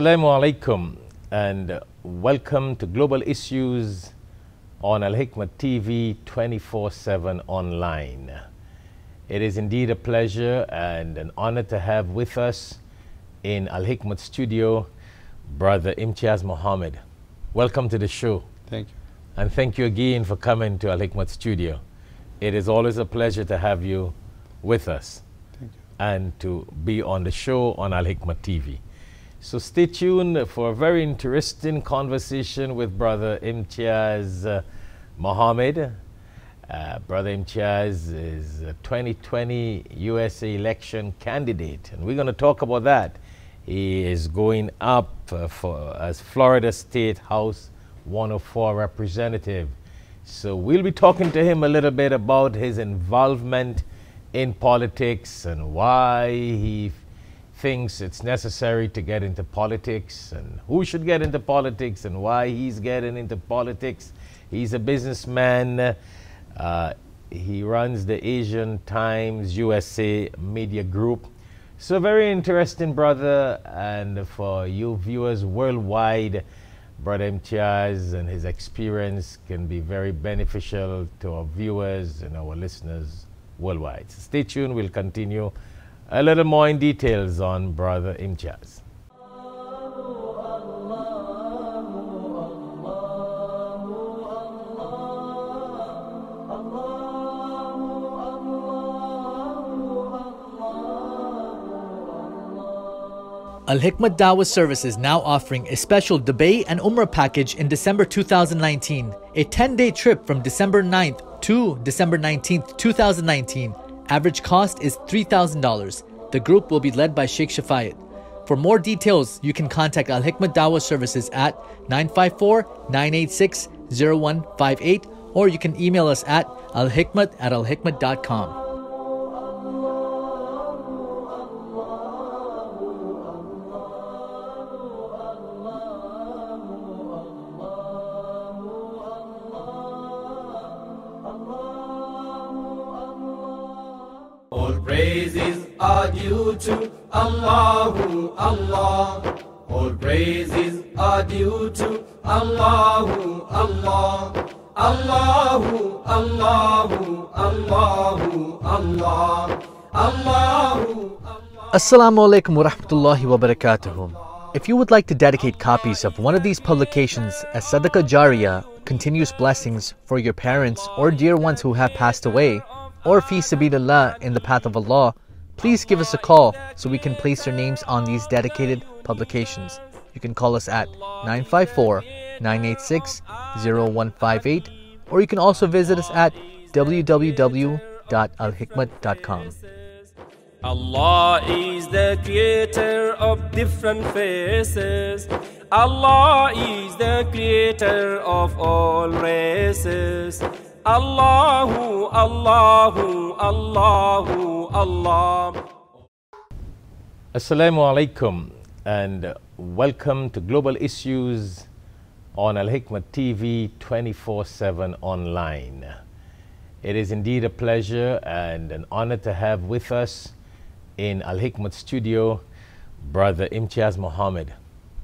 Assalamu alaikum and welcome to Global Issues on Al Hikmah TV 24 7 online. It is indeed a pleasure and an honor to have with us in Al Hikmah studio Brother Imtiaz Mohammed. Welcome to the show Thank you. and thank you again for coming to Al Hikmah studio. It is always a pleasure to have you with us Thank you. and to be on the show on Al Hikmah TV. So stay tuned for a very interesting conversation with Brother Imtiaz uh, Mohammed. Uh, Brother Imtiaz is a 2020 USA election candidate, and we're going to talk about that. He is going up uh, for as Florida State House 104 representative. So we'll be talking to him a little bit about his involvement in politics and why he thinks it's necessary to get into politics and who should get into politics and why he's getting into politics. He's a businessman. Uh, he runs the Asian Times USA Media Group. So, very interesting, brother. And for you viewers worldwide, Brother Imtiaz and his experience can be very beneficial to our viewers and our listeners worldwide. Stay tuned, we'll continue a little more in details on Brother Imtiaz. Al Hikmat Dawah Service is now offering a special Dubai and Umrah package in December 2019. A 10 day trip from December 9th to December 19th, 2019. Average cost is $3,000. The group will be led by Sheikh Shafayat. For more details, you can contact Al Hikmat Dawah Services at 954 986 0158 or you can email us at alhikmat at alhikmat.com. praises are due to Allahu Allah. Allahu Allahu Allahu Allah. Allahu Assalamu alaikum wa rahmatullahi wa barakatuhu. If you would like to dedicate copies of one of these publications as Sadaqah Jariyah, continuous blessings for your parents or dear ones who have passed away, or fi sabilillah in the path of Allah, please give us a call so we can place your names on these dedicated publications. You can call us at 954 986 0158, or you can also visit us at www.alhikmat.com. Allah is the creator of different faces. Allah is the creator of all races. Allahu, Allahu, Allahu, Allah. Assalamu alaikum and welcome to Global Issues on Al Hikmah TV 24 7 online. It is indeed a pleasure and an honor to have with us in Al Hikmah studio Brother Imtiaz Mohammed.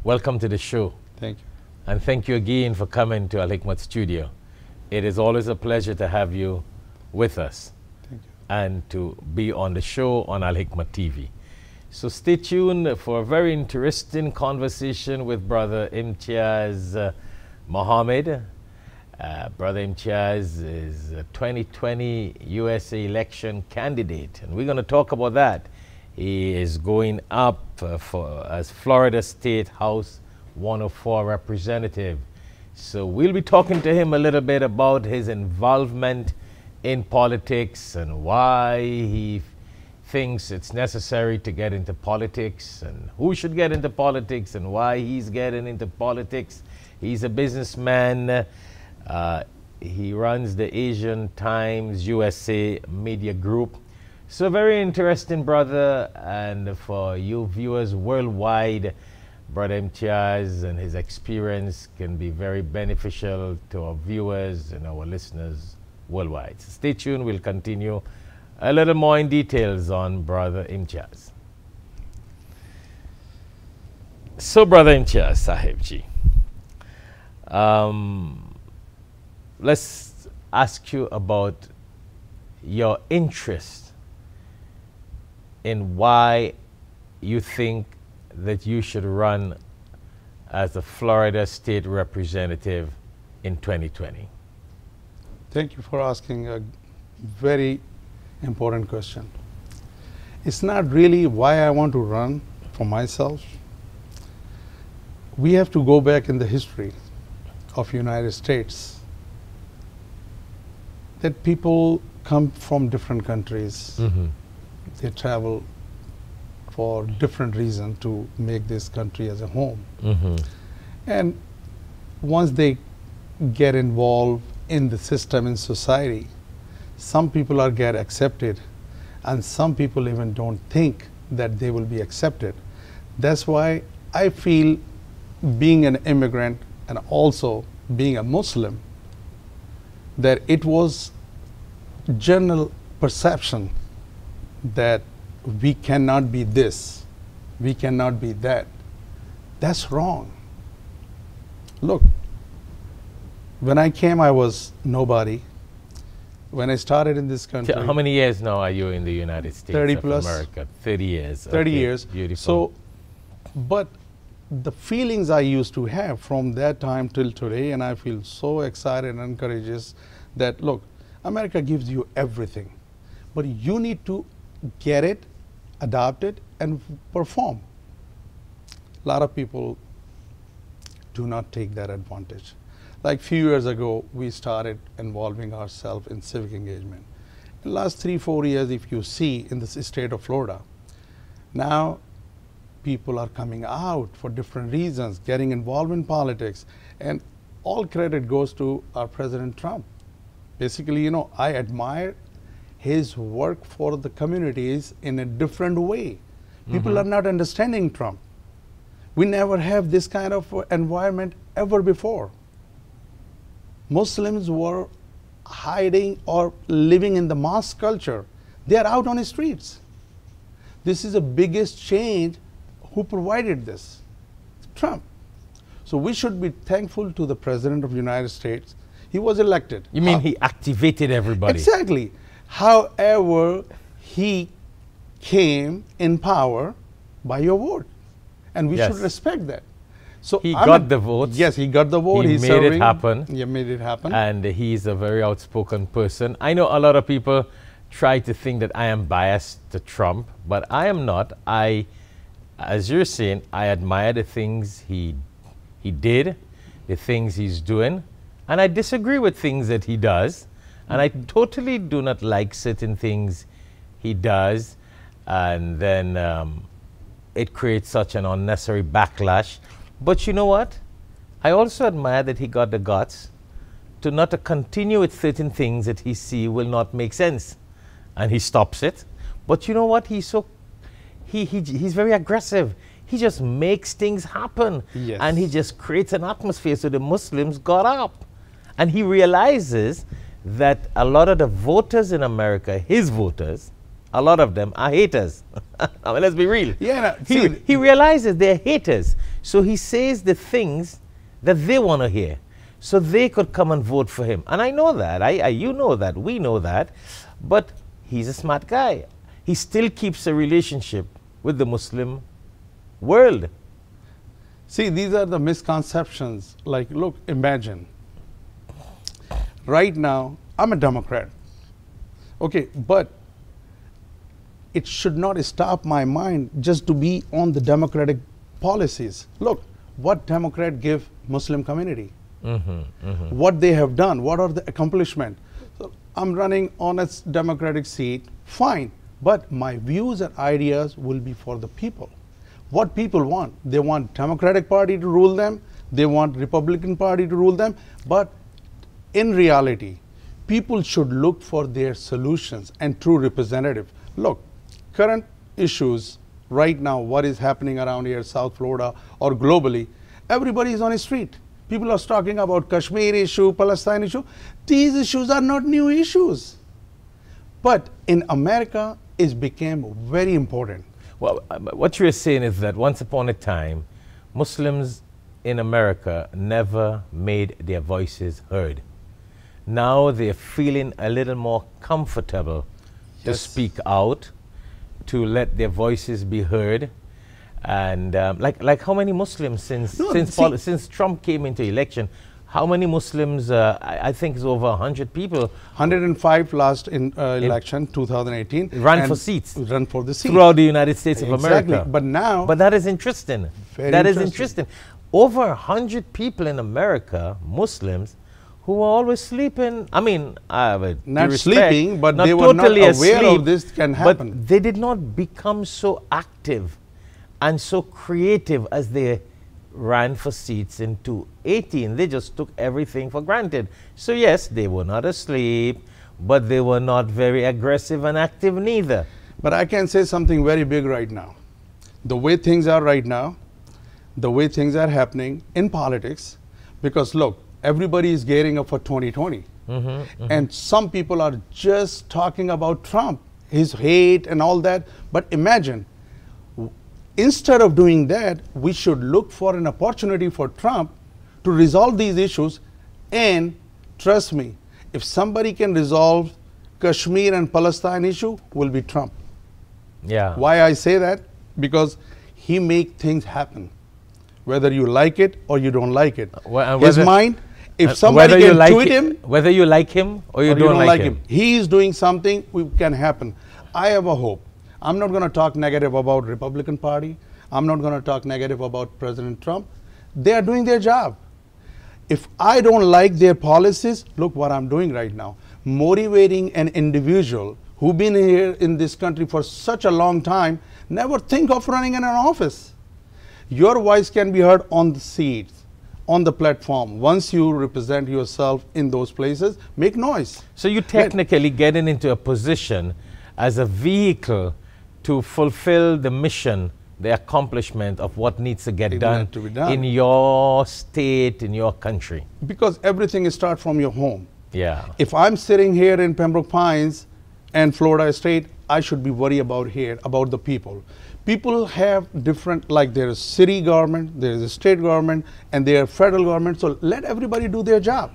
Welcome to the show Thank you. and thank you again for coming to Al Hikmah studio. It is always a pleasure to have you with us Thank you. and to be on the show on Al Hikmah TV. So stay tuned for a very interesting conversation with Brother Imtiaz uh, Mohammed. Uh, Brother Imtiaz is a 2020 USA election candidate, and we're going to talk about that. He is going up uh, for as Florida State House 104 representative. So we'll be talking to him a little bit about his involvement in politics and why he thinks it's necessary to get into politics and who should get into politics and why he's getting into politics. He's a businessman. Uh, he runs the Asian Times USA Media Group. So, very interesting, brother. And for you viewers worldwide, Brother Imtiaz and his experience can be very beneficial to our viewers and our listeners worldwide. Stay tuned, we'll continue a little more in details on Brother Imtiaz. So, Brother Imtiaz Sahibji, um, let's ask you about your interest in why you think that you should run as a Florida state representative in 2020. Thank you for asking a very important question. It's not really why I want to run for myself we have to go back in the history of United States that people come from different countries. Mm-hmm. They travel for different reasons to make this country as a home. Mm-hmm. And once they get involved in the system in society, some people are get accepted and some people even don't think that they will be accepted. That's why I feel being an immigrant and also being a Muslim, that it was general perception that we cannot be this, we cannot be that. That's wrong. Look, when I came, I was nobody. When I started in this country, How many years now are you in the United States 30 of plus. America? 30 years. 30 Okay, years. Beautiful. So, but the feelings I used to have from that time till today, and I feel so excited and encourages that look, America gives you everything, but you need to get it, adopt it, and perform. A lot of people do not take that advantage. Like few years ago, we started involving ourselves in civic engagement. In the last three, four years, if you see in the state of Florida, now people are coming out for different reasons, getting involved in politics, and all credit goes to our President Trump. Basically, you know, I admire his work for the communities in a different way. People mm-hmm. are not understanding Trump. We never have this kind of environment ever before. Muslims were hiding or living in the mosque culture. They are out on the streets. This is the biggest change. Who provided this? Trump. So we should be thankful to the President of the United States. He was elected. you mean How- he activated everybody? Exactly. However, he came in power by your vote, and we Yes. should respect that. So He I'm got a- the vote. Yes, he got the vote. He He's made it happen. Yeah, made it happen. and he's a very outspoken person. I know a lot of people try to think that I am biased to Trump, but I am not. I, as you're saying, I admire the things he he did, the things he's doing, and I disagree with things that he does, and I totally do not like certain things he does, and then um, it creates such an unnecessary backlash. But you know what? I also admire that he got the guts to not to continue with certain things that he see will not make sense, and he stops it. But you know what? He's so he, he he's very aggressive. He just makes things happen, Yes. and he just creates an atmosphere so the Muslims got up, and he realizes that a lot of the voters in America, his voters, a lot of them are haters. I mean, let's be real. Yeah, no, he, see- he realizes they're haters. So he says the things that they want to hear. So they could come and vote for him. And I know that. I, I, you know that. We know that. But he's a smart guy. He still keeps a relationship with the Muslim world. See, these are the misconceptions. Like, look, imagine. Right now, I'm a Democrat. Okay, but it should not stop my mind just to be on the democratic policies. Look, what Democrat give Muslim community? Mm-hmm, mm-hmm. What they have done? What are the accomplishment? So I'm running on a democratic seat, fine. But my views and ideas will be for the people. What people want? They want Democratic Party to rule them. They want Republican Party to rule them. But in reality, people should look for their solutions and true representative. Look, current issues right now, what is happening around here, South Florida or globally, everybody is on the street. People are talking about Kashmir issue, Palestine issue. These issues are not new issues. But in America, it became very important. Well, what you're saying is that once upon a time, Muslims in America never made their voices heard. Now they're feeling a little more comfortable to speak out, to let their voices be heard. And um, like, like how many Muslims since, No, since, see- since Trump came into election, how many Muslims, uh, I, I think it's over 100 people 105 last in uh, election 2018 Run for seats. run for the seats. throughout the United States of Exactly. America. But now- but that is interesting. That is interesting. interesting. Over hundred people in America, Muslims, who were always sleeping. I mean, I have a Not respect, sleeping, but not they were not totally aware asleep, of this can happen. But they did not become so active and so creative as they ran for seats in 2018. They just took everything for granted. So yes, they were not asleep, but they were not very aggressive and active neither. But I can say something very big right now. The way things are right now, the way things are happening in politics, because look, everybody is gearing up for 2020. Mm-hmm, mm-hmm. And some people are just talking about Trump, his hate and all that. But imagine, instead of doing that, we should look for an opportunity for Trump to resolve these issues. And trust me, if somebody can resolve Kashmir and Palestine issue, will be Trump. Yeah. Why I say that? Because he make things happen, whether you like it or you don't like it. And His mind, if Uh, somebody whether you can like tweet him whether you like him or you, or don't, like, him. he is doing something we can happen. I have a hope. I'm not going to talk negative about Republican Party. I'm not going to talk negative about President Trump. They are doing their job. If I don't like their policies, look what I'm doing right now. Motivating an individual who's been here in this country for such a long time, never think of running in an office. Your voice can be heard on the seats, on the platform. Once you represent yourself in those places, make noise. So you technically getting into a position as a vehicle to fulfill the mission, the accomplishment of what needs to get done, to be done. in your state, in your country. Because everything starts from your home. Yeah. If I'm sitting here in Pembroke Pines and Florida State, I should be worried about here, about the people. People have different, like there is city government, there is a state government, and there are federal government. So let everybody do their job.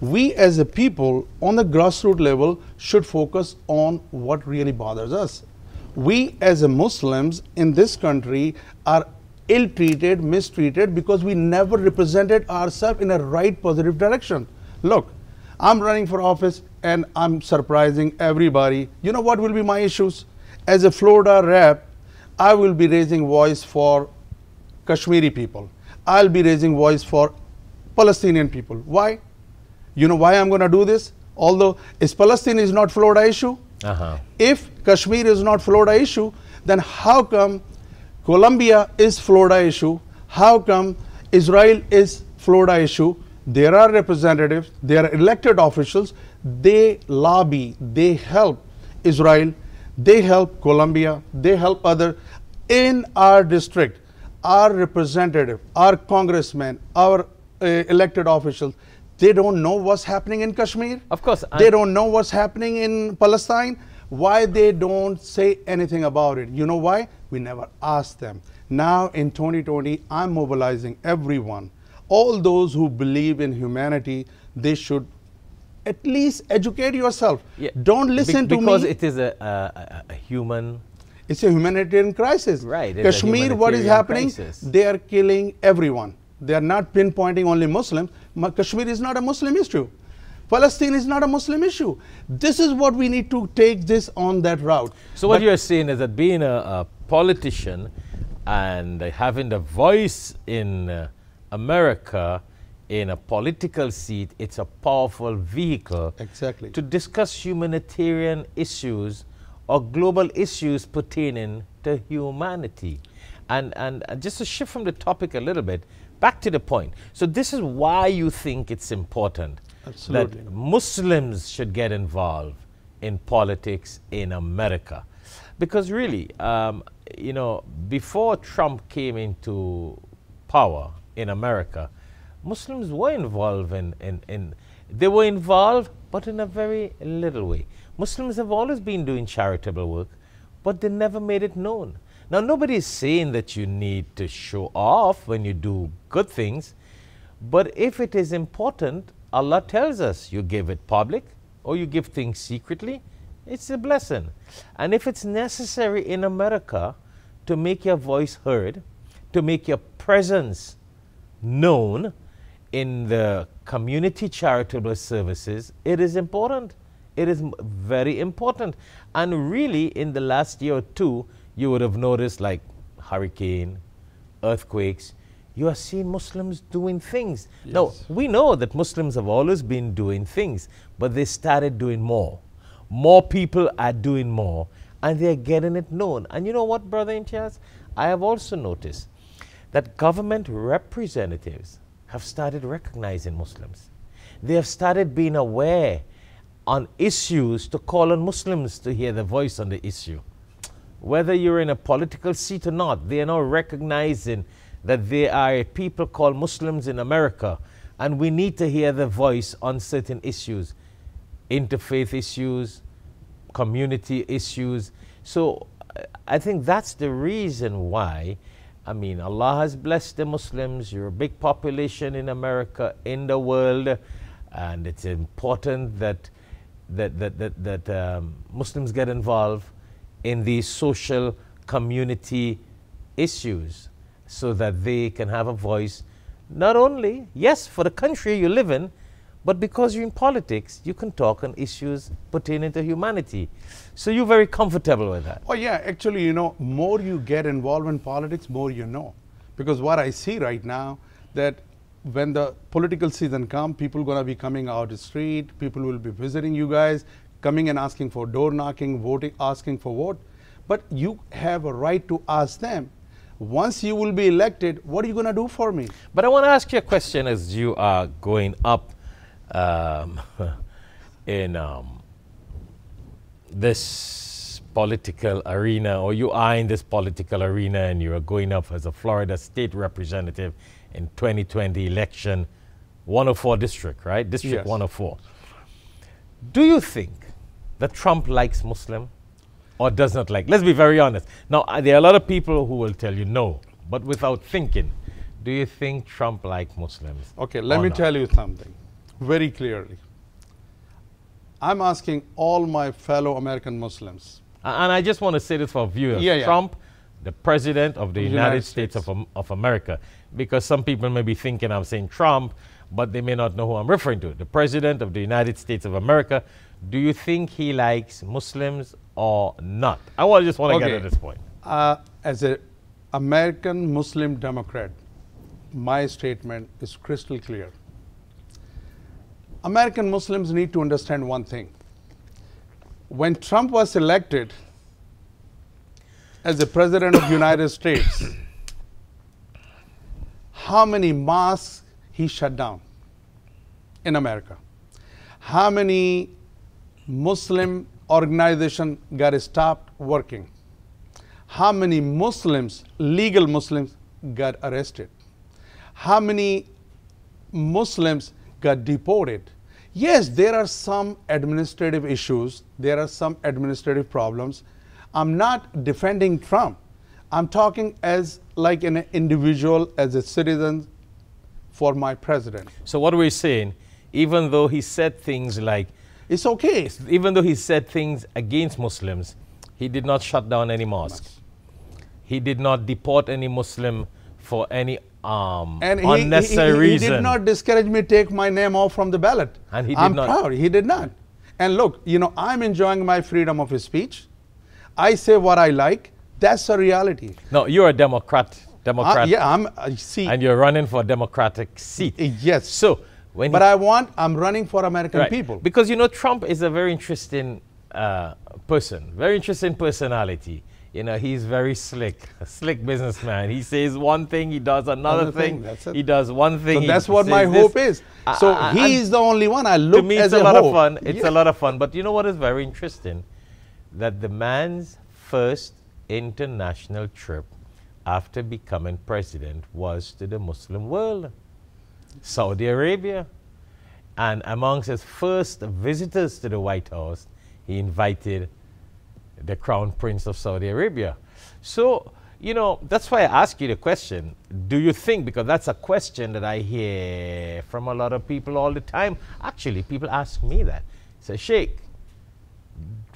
We as a people on the grassroots level should focus on what really bothers us. We as a Muslims in this country are ill-treated, mistreated because we never represented ourselves in a right positive direction. Look, I'm running for office and I'm surprising everybody. You know what will be my issues? As a Florida rep, I will be raising voice for Kashmiri people. I'll be raising voice for Palestinian people. Why? You know why I'm going to do this? Although is Palestine is not Florida issue. Uh-huh. If Kashmir is not Florida issue, then how come Colombia is Florida issue? How come Israel is Florida issue? There are representatives, there are elected officials. They lobby, they help Israel, they help Colombia, they help other in our district. Our representative, our congressmen, our uh, elected officials, they don't know what's happening in Kashmir. Of course, They don't know what's happening in Palestine. Why they don't say anything about it? You know why? We never asked them. Now in 2020, I'm mobilizing everyone. All those who believe in humanity, they should at least educate yourself. Yeah. Don't Be- listen to because me. Because it is a, a, a- a human. It's a humanitarian crisis. Right, Kashmir, what is happening? crisis. They are killing everyone. They are not pinpointing only Muslims. Kashmir is not a Muslim issue. Palestine is not a Muslim issue. This is what we need to take this on that route. So what But- you're saying is that being a, a politician and having the voice in uh, America in a political seat, it's a powerful vehicle Exactly. to discuss humanitarian issues or global issues pertaining to humanity. And, and, and just to shift from the topic a little bit, back to the point. So this is why you think it's important Absolutely. that Muslims should get involved in politics in America. Because really, um, you know, before Trump came into power in America, Muslims were involved in, in, in they were involved, but in a very little way. Muslims have always been doing charitable work, but they never made it known. Now, nobody is saying that you need to show off when you do good things, but if it is important, Allah tells us you give it public or you give things secretly, it's a blessing. And if it's necessary in America to make your voice heard, to make your presence known in the community charitable services, it is important. It is very important. And really, in the last year or two, you would have noticed like hurricane, earthquakes, you are seeing Muslims doing things. Yes. Now, we know that Muslims have always been doing things, but they started doing more. More people are doing more, and they're getting it known. And you know what, Brother Imtiaz? I have also noticed that government representatives have started recognizing Muslims. They have started being aware on issues to call on Muslims to hear the voice on the issue. Whether you're in a political seat or not, they are now recognizing that there are people called Muslims in America, and we need to hear their voice on certain issues interfaith issues, community issues. So I think that's the reason why. I mean, Allah has blessed the Muslims. You're a big population in America, in the world, and it's important that that that that, that um, Muslims get involved in these social community issues so that they can have a voice, not only, yes, for the country you live in, but because you're in politics, you can talk on issues pertaining to humanity. So you're very comfortable with that. Oh, yeah. Actually, you know, more you get involved in politics, more you know. Because what I see right now, that when the political season comes, people going to be coming out the street, people will be visiting you guys, coming and asking for door knocking, voting, asking for vote. But you have a right to ask them, once you will be elected, what are you going to do for me? But I want to ask you a question as you are going up um, in um, this political arena, or you are in this political arena and you are going up as a Florida state representative in 2020 election, 104 district, right? District yes. 104. Do you think that Trump likes Muslim? or does not like? Let's be very honest. Now, uh, there are a lot of people who will tell you no, but without thinking. Do you think Trump likes Muslims? Okay, let me not? tell you something very clearly. I'm asking all my fellow American Muslims. And I just want to say this for viewers. Yeah, yeah. Trump, the president of the, United, United, States, States of, of America, because some people may be thinking I'm saying Trump, but they may not know who I'm referring to. The president of the United States of America. Do you think he likes Muslims or not? I want, just want to okay. get to this point. Uh, as an American Muslim Democrat, my statement is crystal clear. American Muslims need to understand one thing. When Trump was elected as the president of the United States, how many mosques he shut down in America? How many Muslim organization got stopped working. How many Muslims, legal Muslims, got arrested? How many Muslims got deported? Yes, there are some administrative issues, there are some administrative problems. I'm not defending Trump. I'm talking as like an individual, as a citizen for my president. So what are we saying? Even though he said things like it's okay. Even though he said things against Muslims, he did not shut down any mosques. He did not deport any Muslim for any um, and he, unnecessary he, he, reason. He did not discourage me take my name off from the ballot. And he did I'm not. proud. He did not. And look, you know, I'm enjoying my freedom of speech. I say what I like. That's a reality. No, you're a Democrat. Democrat. Uh, yeah, I'm. Uh, see. And you're running for a Democratic seat. Yes. So when but I want, I'm running for American right. people. Because you know, Trump is a very interesting uh, person, very interesting personality. You know, he's very slick, a slick businessman. He says one thing, he does another, thing. thing. He does one thing. So that's what my hope is. So uh, he is the only one. I look to me, it's a, a lot hope. of fun. It's yeah. a lot of fun. But you know what is very interesting? That the man's first international trip after becoming president was to the Muslim world. Saudi Arabia. And amongst his first visitors to the White House, he invited the Crown Prince of Saudi Arabia. So You know, that's why I ask you the question. Do you think, because that's a question that I hear from a lot of people all the time. Actually, people ask me that. Say, Sheikh,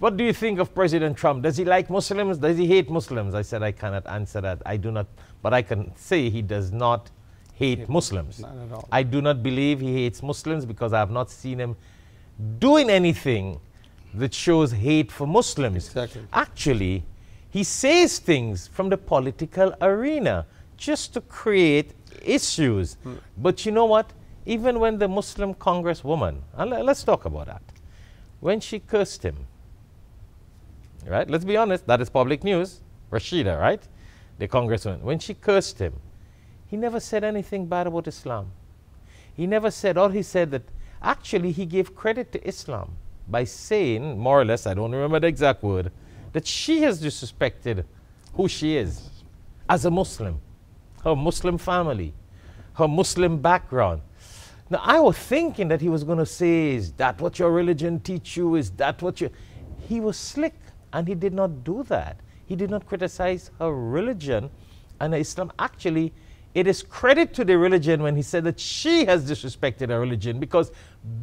what do you think of President Trump? Does he like Muslims? Does he hate Muslims? I said, I cannot answer that. I do not, but I can say he does not hate Muslims. Not at all. I do not believe he hates Muslims because I have not seen him doing anything that shows hate for Muslims. Exactly. Actually, he says things from the political arena just to create issues. Hmm. But you know what? Even when the Muslim congresswoman, and let's talk about that, when she cursed him, right? Let's be honest, that is public news. Rashida, right? The congresswoman. When she cursed him, he never said anything bad about Islam. He never said, all he said that actually he gave credit to Islam by saying, more or less, I don't remember the exact word, that she has disrespected who she is as a Muslim, her Muslim family, her Muslim background. Now, I was thinking that he was going to say, Is that what your religion teach you? Is that what you. He was slick and he did not do that. He did not criticize her religion and Islam. Actually, it is credit to the religion when he said that she has disrespected her religion because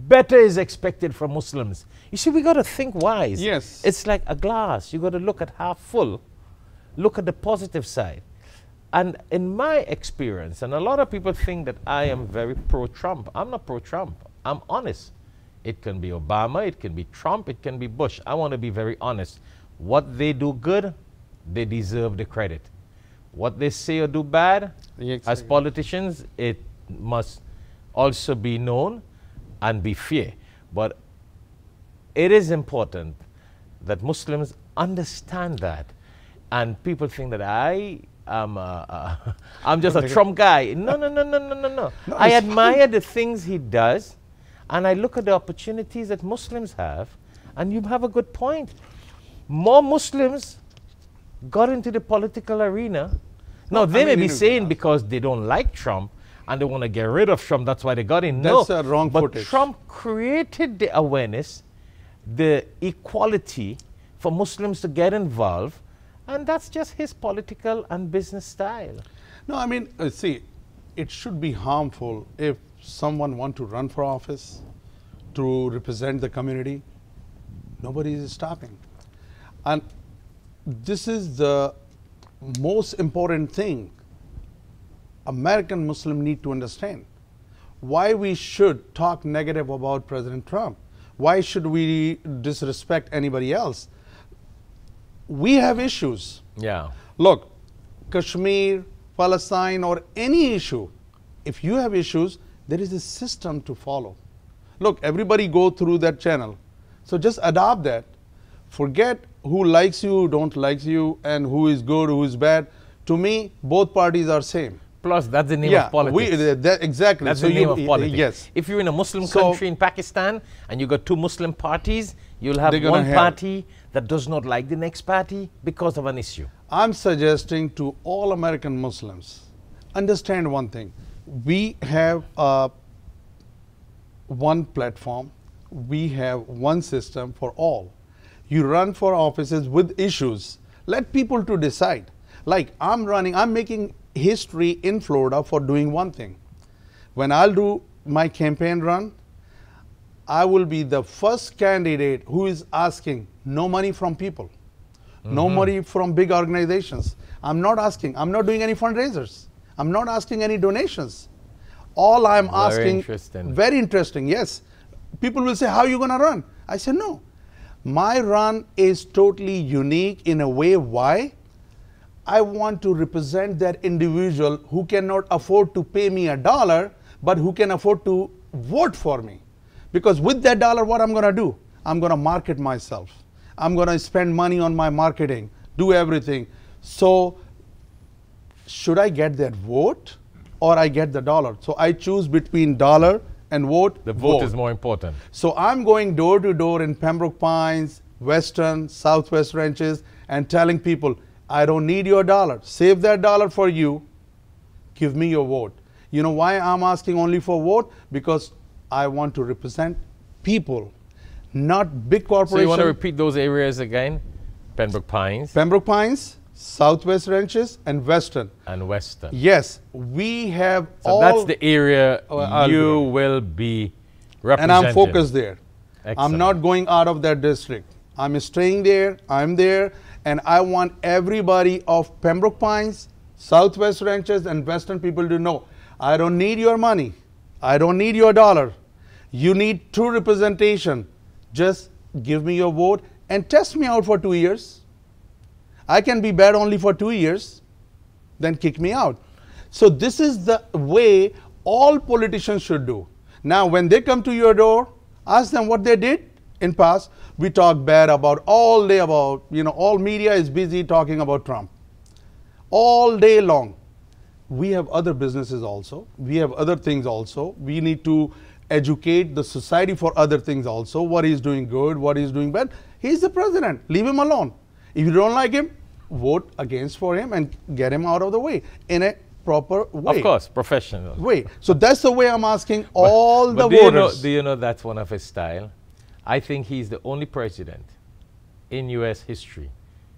better is expected from Muslims. You see, we got to think wise. Yes. It's like a glass. You got to look at half full, look at the positive side. And in my experience, and a lot of people think that I am very pro Trump. I'm not pro Trump. I'm honest. It can be Obama, it can be Trump, it can be Bush. I want to be very honest. What they do good, they deserve the credit. What they say or do bad, as politicians, it must also be known and be fair. But it is important that Muslims understand that. And people think that I am a, a I'm just a Trump guy. No, no, no, no, no, no, no. I admire the things he does, and I look at the opportunities that Muslims have, and you have a good point. More Muslims got into the political arena. Now, they I may mean, be saying because they don't like Trump and they want to get rid of Trump, that's why they got in. no, That's a wrong but footage. Trump created the awareness, the equality for Muslims to get involved, and that's just his political and business style. No, I mean, uh, see, it should be harmful if someone want to run for office to represent the community. Nobody is stopping. And this is the most important thing American Muslim need to understand. Why we should talk negative about President Trump? Why should we disrespect anybody else? We have issues. Yeah. Look, Kashmir, Palestine, or any issue, if you have issues, there is a system to follow. Look, everybody go through that channel. So just adopt that. Forget who likes you, don't likes you, and who is good, who is bad. To me, both parties are same. Plus, that's the name yeah, of politics. we, that, exactly. That's so the name you, of politics. Yes. If you're in a Muslim So- country in Pakistan and you got two Muslim parties, you'll have one have- party that does not like the next party because of an issue. I'm suggesting to all American Muslims understand one thing. We have uh, one platform, we have one system for all. You run for offices with issues. Let people to decide. Like I'm running, I'm making history in Florida for doing one thing. When I'll do my campaign run, I will be the first candidate who is asking no money from people, no mm-hmm. money from big organizations. I'm not asking, I'm not doing any fundraisers. I'm not asking any donations. All I'm Very asking, interesting. very interesting, yes. People will say, How are you going to run? I said, No. My run is totally unique in a way. Why? I want to represent that individual who cannot afford to pay me a dollar, but who can afford to vote for me. Because with that dollar, what I'm going to do? I'm going to market myself. I'm going to spend money on my marketing, do everything. So, should I get that vote or I get the dollar? So, I choose between dollar and vote. The vote, is more important. So I'm going door to door in Pembroke Pines, Weston, Southwest Ranches, and telling people, I don't need your dollar. Save that dollar for you. Give me your vote. You know why I'm asking only for vote? Because I want to represent people, not big corporations. So you want to repeat those areas again? Pembroke Pines, Pembroke Pines, Southwest Ranches, and Weston. And Weston. Yes, we have So all. that's the area you will be representing. and. I'm focused there. Excellent. I'm not going out of that district. I'm staying there. I'm there, and I want everybody of Pembroke Pines, Southwest Ranches, and Weston people to know I don't need your money. I don't need your dollar. You need true representation. Just give me your vote and test me out for two years. I can be bad only for two years, then kick me out. So this is the way all politicians should do. Now, when they come to your door, ask them what they did in past. We talk bad about all day about, you know, all media is busy talking about Trump. All day long. We have other businesses also. We have other things also. We need to educate the society for other things also. What he's doing good, what he's doing bad. He's the president. Leave him alone. If you don't like him, vote against for him and get him out of the way in a proper way. Of course, professional. Way. So that's the way I'm asking all But the do you, know, voters. do you know that's one of his style? I think he's the only president in U.S. history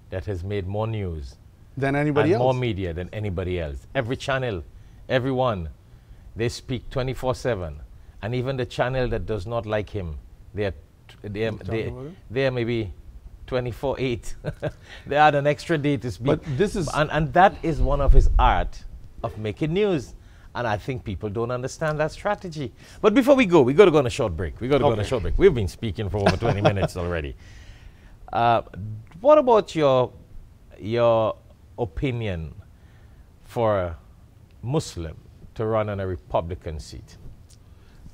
that has made more news than anybody else. and more media than anybody else. Every channel, everyone, they speak 24/7, and even the channel that does not like him, they are they are, they, they are maybe 24/8. they add an extra day to speak. But this is- and and that is one of his art of making news. And I think people don't understand that strategy. But before we go, we got to go on a short break. We got to go on a short break. We've been speaking for over 20 minutes already. Uh, what about your your opinion for a Muslim to run on a Republican seat?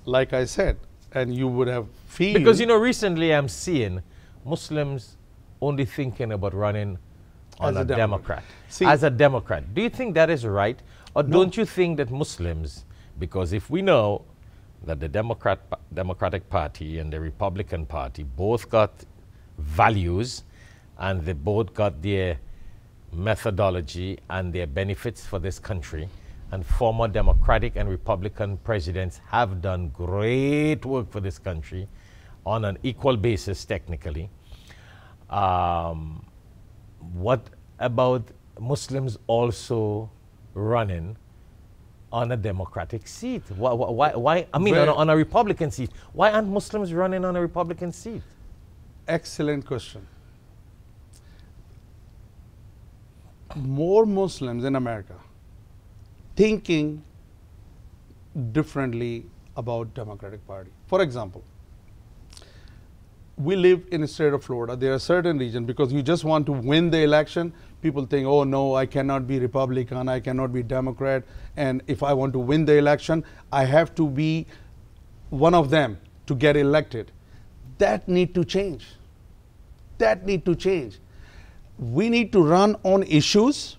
like I said, and you would have feel Because you know, recently I'm seeing Muslims only thinking about running on As a, a Democrat. Democrat. See- As a Democrat, do you think that is right, or don't you think that Muslims, because if we know that the Democrat Democratic Party and the Republican Party both got values, and they both got their methodology and their benefits for this country. And former Democratic and Republican presidents have done great work for this country on an equal basis, technically. Um, what about Muslims also running on a Democratic seat? Why? why, why I mean, on a, on a Republican seat. Why aren't Muslims running on a Republican seat? Excellent question. More Muslims in America thinking differently about Democratic Party. For example, we live in the state of Florida. There are certain regions because you just want to win the election. People think, oh no, I cannot be Republican, I cannot be Democrat, and if I want to win the election, I have to be one of them to get elected. That need to change. That need to change. We need to run on issues.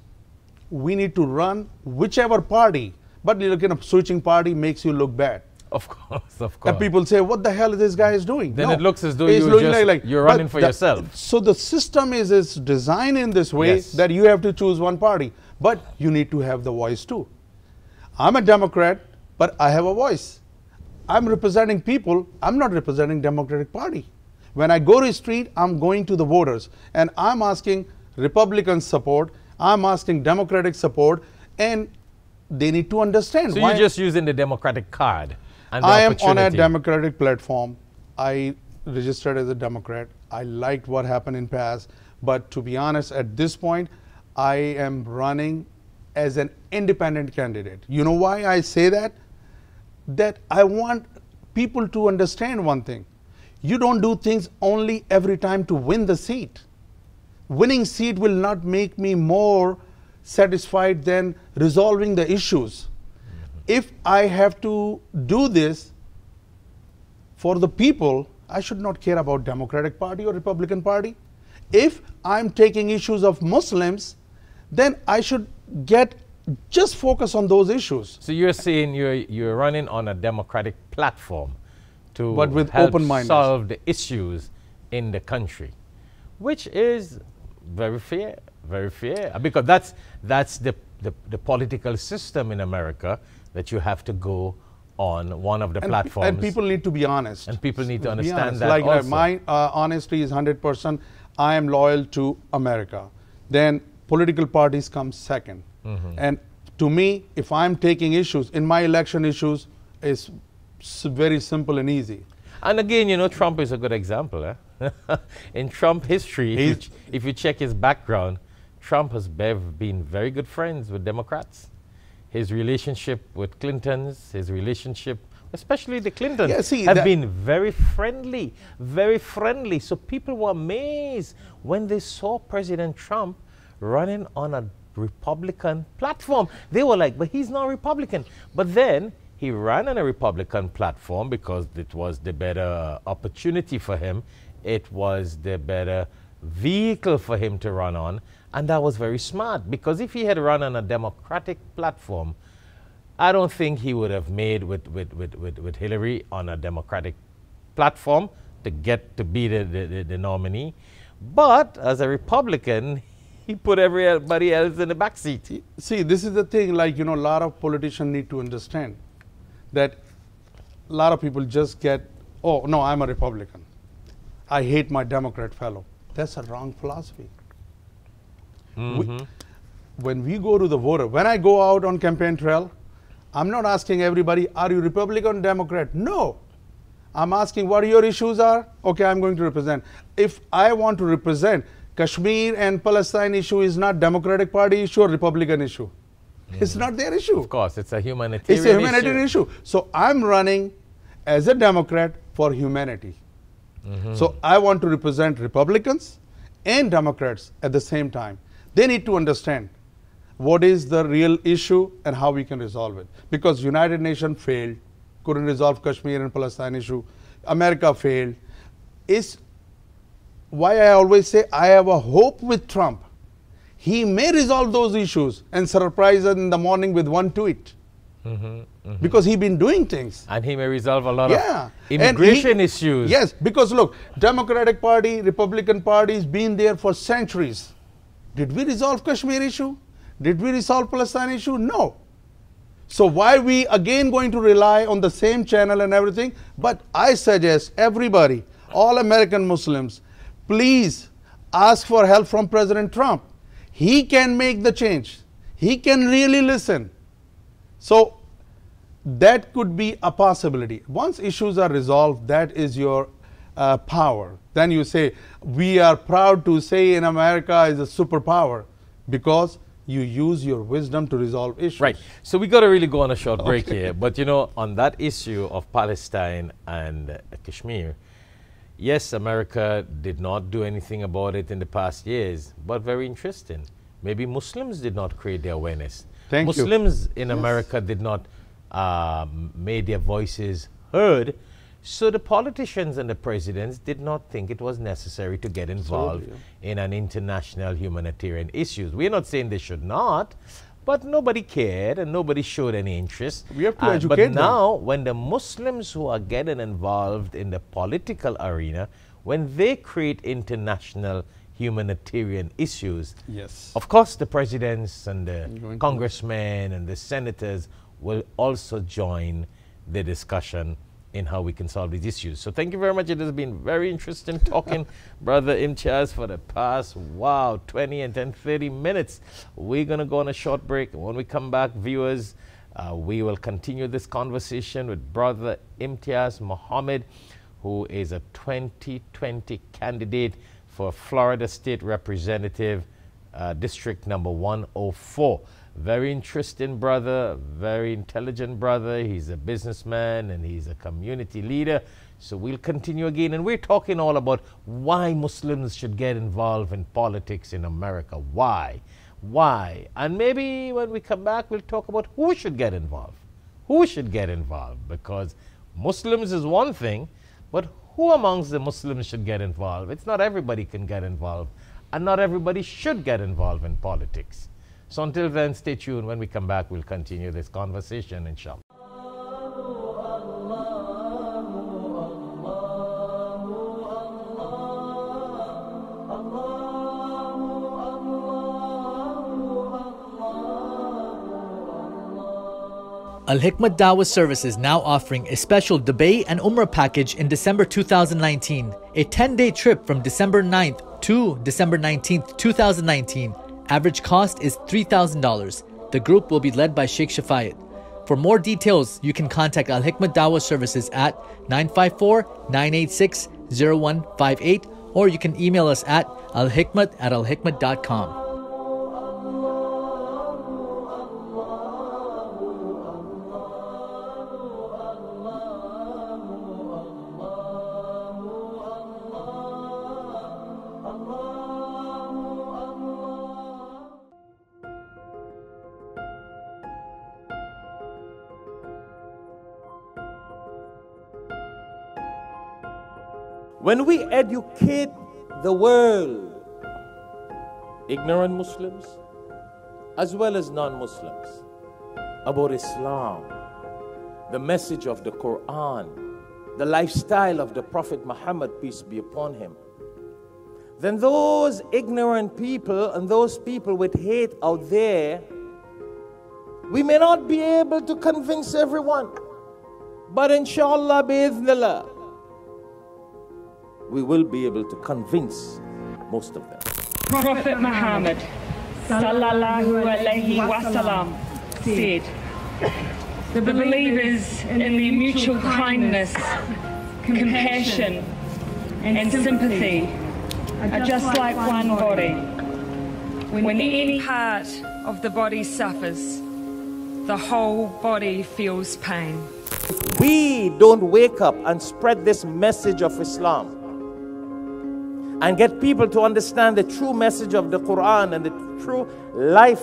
We need to run whichever party. But you look at a switching party makes you look bad. Of course, of course. And people say, "What the hell is this guy is doing?" Then it looks as though It's you looking just- you're running for the- yourself. So the system is, is designed in this way Yes. that you have to choose one party, but you need to have the voice too. I'm a Democrat, but I have a voice. I'm representing people. I'm not representing Democratic Party. When I go to the street, I'm going to the voters and I'm asking Republican support. I'm asking Democratic support, and they need to understand so why you're just using the Democratic card. I am on a. Democratic platform. I registered as a Democrat. I liked what happened in past, but to be honest, at this point, I am running as an independent candidate. You know why I say that? That I want people to understand one thing. You don't do things only every time to win the seat. Winning seat will not make me more satisfied than resolving the issues. If I have to do this for the people, I should not care about Democratic Party or Republican Party. If I'm taking issues of Muslims, then I should get just focus on those issues. So you're saying you're you're running on a democratic platform to But with help open-mindedness. solve the issues in the country, which is very fair, very fair. Because that's that's the, the, the political system in America that you have to go on one of the And, pe- platforms. and people need to be honest. And people need to understand that Like also. my uh, honesty is 100%. I am loyal to America. Then political parties come 2nd And to me, if I'm taking issues, in my election issues, is s- very simple and easy. And again, you know, Trump is a good example. Eh? In Trump history, if you, if you check his background, Trump has bev- been very good friends with Democrats. His relationship with Clintons, his relationship, especially the Clintons, Yeah, see, have been very friendly, very friendly. So people were amazed when they saw President Trump running on a Republican platform. They were like, but he's not Republican. But then he ran on a Republican platform because it was the better opportunity for him. It was the better vehicle for him to run on. And that was very smart because if he had run on a Democratic platform, I don't think he would have made with, with, with, with, with Hillary on a Democratic platform to get to be the, the, the, nominee. But as a Republican, he put everybody else in the back seat. See, this is the thing, like, you know, a lot of politicians need to understand that a lot of people just get, oh, no, I'm a Republican. I hate my Democrat fellow. That's a wrong philosophy. We, mm-hmm. when we go to the voter, when I go out on campaign trail, I'm not asking everybody, are you Republican, or Democrat? No. I'm asking what your issues are. Okay, I'm going to represent. If I want to represent, Kashmir and Palestine issue is not Democratic Party issue or Republican issue. It's mm. not their issue. Of course, it's a humanitarian issue. It's a humanitarian issue. So I'm running as a Democrat for humanity. Mm-hmm. So I want to represent Republicans and Democrats at the same time. They need to understand what is the real issue and how we can resolve it. Because United Nations failed, couldn't resolve Kashmir and Palestine issue. America failed. Is why I always say I have a hope with Trump. He may resolve those issues and surprise us in the morning with one tweet. Mm-hmm, mm-hmm. Because he's been doing things. And he may resolve a lot Yeah. of immigration he- issues. Yes, because look, Democratic Party, Republican Party's been there for centuries. Did we resolve Kashmir issue? Did we resolve Palestine issue? No. So why we again going to rely on the same channel and everything? But I suggest everybody, all American Muslims, please ask for help from President Trump. He can make the change. He can really listen. So that could be a possibility. Once issues are resolved, that is your uh, power. Then you say, we are proud to say in America is a superpower because you use your wisdom to resolve issues. Right. So we got to really go on a short break here. But you know, on that issue of Palestine and uh, Kashmir, yes, America did not do anything about it in the past years, but very interesting. Maybe Muslims did not create the awareness. Thank you. Muslims in America did not um, made their voices heard. So the politicians and the presidents did not think it was necessary to get involved Absolutely, in an international humanitarian issues. We're not saying they should not, but nobody cared and nobody showed any interest. We have to Uh, educate But them. now, when the Muslims who are getting involved in the political arena, when they create international humanitarian issues, Yes. of course, the presidents and the congressmen and the senators will also join the discussion in how we can solve these issues. So thank you very much. It has been very interesting talking, Brother Imtiaz, for the past, wow, 20 and 10, 30 minutes. We're going to go on a short break. When we come back, viewers, uh, we will continue this conversation with Brother Imtiaz Mohammed, who is a 2020 candidate for Florida State Representative, uh, District number 104. Very interesting brother, very intelligent brother. He's a businessman and he's a community leader. So we'll continue again. And we're talking all about why Muslims should get involved in politics in America. Why? Why? And maybe when we come back, we'll talk about who should get involved. Who should get involved? Because Muslims is one thing, but who amongst the Muslims should get involved? It's not everybody can get involved, and not everybody should get involved in politics. So until then, stay tuned. When we come back, we'll continue this conversation, inshallah. Al Hikmat Dawah Services now offering a special Dubai and Umrah package in December 2019. A 10 day trip from December 9th to December 19th, 2019. Average cost is $3,000. The group will be led by Sheikh Shafayat. For more details, you can contact Al Hikmat Dawah Services at 954 986 0158 or you can email us at alhikmat at alhikmat.com. ignorant Muslims as well as non Muslims, about Islam, the message of the Quran, the lifestyle of the Prophet Muhammad, peace be upon him, then those ignorant people and those people with hate out there, we may not be able to convince everyone. But inshallah, bi'idhnillah, we will be able to convince most of them. Prophet Muhammad sallallahu alaihi wasallam said, the believers in the mutual kindness, compassion, and sympathy are just like one body. When any part of the body suffers, the whole body feels pain. We don't wake up and spread this message of Islam and get people to understand the true message of the Quran and the true life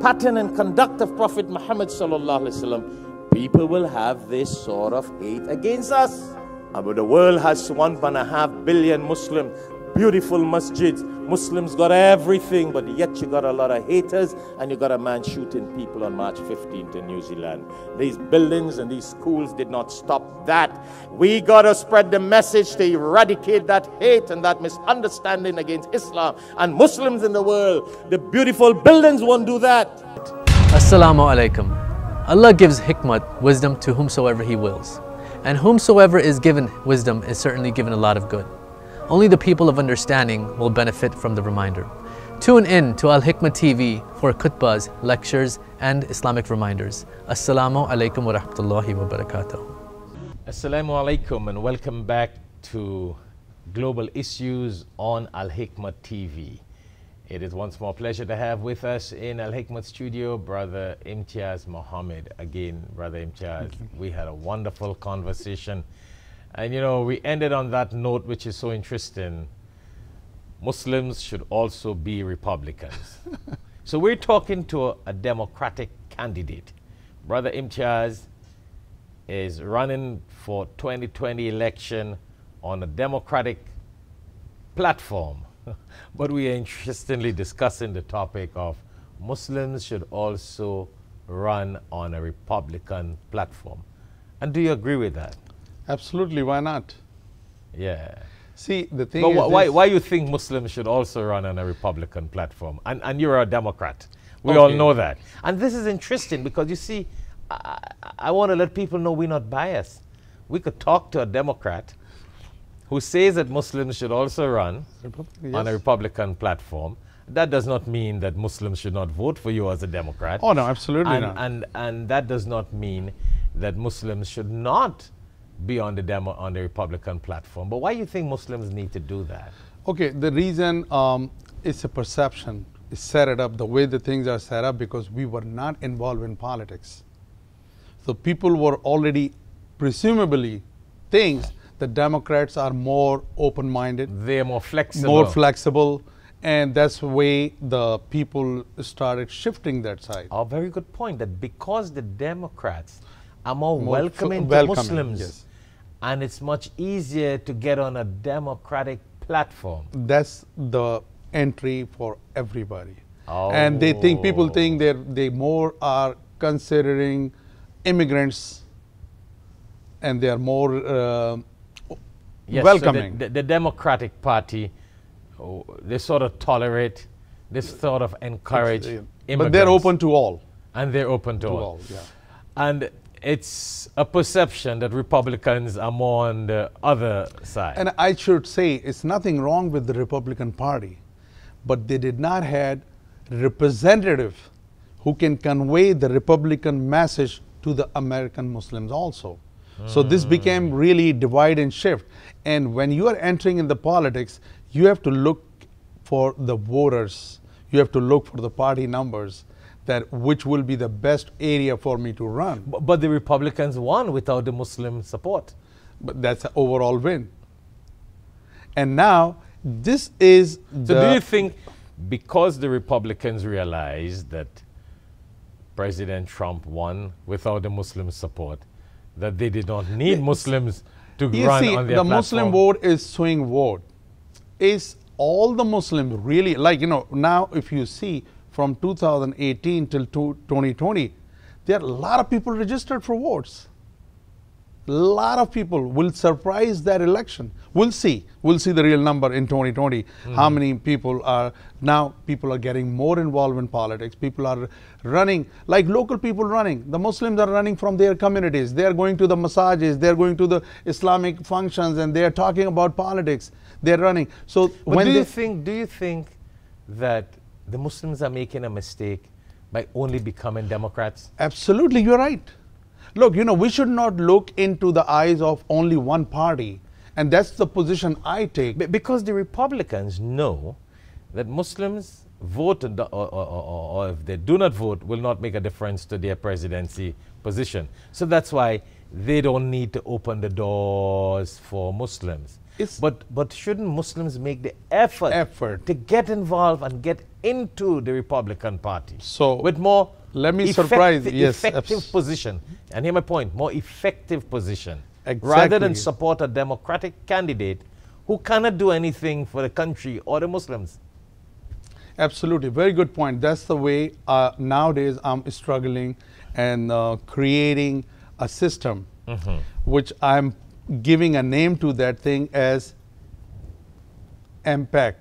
pattern and conduct of Prophet Muhammad sallallahu alaihi wasallam, people will have this sort of hate against us. But the world has one and a half billion Muslims beautiful masjids. Muslims got everything, but yet you got a lot of haters and you got a man shooting people on March 15th in New Zealand. These buildings and these schools did not stop that. We got to spread the message to eradicate that hate and that misunderstanding against Islam and Muslims in the world. The beautiful buildings won't do that. Assalamu alaikum. Allah gives hikmat, wisdom to whomsoever He wills. And whomsoever is given wisdom is certainly given a lot of good. Only the people of understanding will benefit from the reminder. Tune in to Al Hikmah TV for khutbahs, lectures, and Islamic reminders. Assalamu alaikum wa rahmatullahi wa barakatuh. Assalamu alaikum and welcome back to Global Issues on Al Hikmah TV. It is once more a pleasure to have with us in Al Hikmah studio Brother Imtiaz Mohammed. Again, Brother Imtiaz, we had a wonderful conversation and you know, we ended on that note, which is so interesting. Muslims should also be Republicans. so we're talking to a, a, Democratic candidate. Brother Imtiaz is running for 2020 election on a Democratic platform. but we are interestingly discussing the topic of Muslims should also run on a Republican platform. And do you agree with that? Absolutely, why not? Yeah. See, the thing but is why, why you think Muslims should also run on a Republican platform? And, and you're a Democrat. We okay. all know that. And this is interesting because you see, I, I want to let people know we're not biased. We could talk to a Democrat who says that Muslims should also run yes. on a Republican platform. That does not mean that Muslims should not vote for you as a Democrat. Oh, no, absolutely and, not. And, and that does not mean that Muslims should not be on the demo on the Republican platform. But why do you think Muslims need to do that? Okay, the reason um, it's a perception. It's set it up the way the things are set up because we were not involved in politics. So people were already presumably things the Democrats are more open-minded. They're more flexible. More flexible. And that's the way the people started shifting that side. A very good point. That because the Democrats are more, more welcoming, welcoming to Muslims, yes and it's much easier to get on a democratic platform. That's the entry for everybody. Oh. And they think people think they they more are considering immigrants, and they are more uh, yes, welcoming. So the, the, the, Democratic Party, oh, they sort of tolerate, they sort of encourage immigrants. But they're open to all. And they're open to, to all. all yeah. And it's a perception that Republicans are more on the other side. And I should say, it's nothing wrong with the Republican Party, but they did not had representative who can convey the Republican message to the American Muslims also. So this hmm. became really divide and shift. And when you are entering in the politics, you have to look for the voters. You have to look for the party numbers that which will be the best area for me to run. Bu- But the Republicans won without the Muslim support. But that's an overall win. And now this is So do you think because the Republicans realized that President Trump won without the Muslim support, that they did not need Muslims to You run see, on their the platform? Muslim vote is swing vote. Is all the Muslims really like you know now? If you see from 2018 till to 2020, there are a lot of people registered for votes. A lot of people will surprise that election. We'll see. We'll see the real number in 2020. Mm-hmm. How many people are now? People are getting more involved in politics. People are running like local people running. The Muslims are running from their communities. They are going to the massages. They are going to the Islamic functions, and they are talking about politics. They are running. So But when do you think do you think that the Muslims are making a mistake by only becoming Democrats? Absolutely, you're right. Look, you know, we should not look into the eyes of only one party. And that's the position I take. Be- because the Republicans know that Muslims vote or, or, or, or if they do not vote will not make a difference to their presidency position. So that's why they don't need to open the doors for Muslims. It's- but but shouldn't Muslims make the effort, Effort. to get involved and get into the Republican Party? So, with more let me surprise- effecti- yes, effective position. And hear my point, more effective position. Rather than support a democratic candidate who cannot do anything for the country or the Muslims. Absolutely, very good point. That's the way uh, nowadays I'm struggling and uh, creating a system, which I'm giving a name to that thing as MPAC,